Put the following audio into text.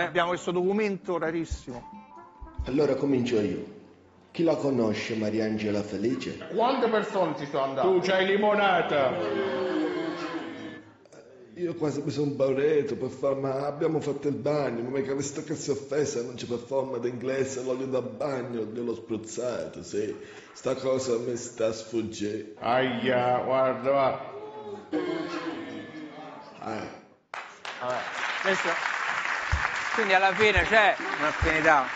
Abbiamo questo documento rarissimo. Allora comincio io. Chi la conosce Mariangela Felice? Quante persone ci sono andate? Tu c'hai limonata. Io quasi mi sono paureto per far, ma abbiamo fatto il bagno, ma mica visto che si è offesa, non ci performa d'inglese l'olio da bagno, gliel'ho spruzzato, sì. Sta cosa mi sta sfuggendo. Aia, guarda, va. Ah. Vabbè, questo- Quindi alla fine c'è un'affinità.